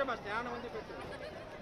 ಮತ್ತೆ ಬಸ್ ನಾನು ಒಂದು